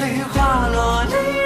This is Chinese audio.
泪花落泪。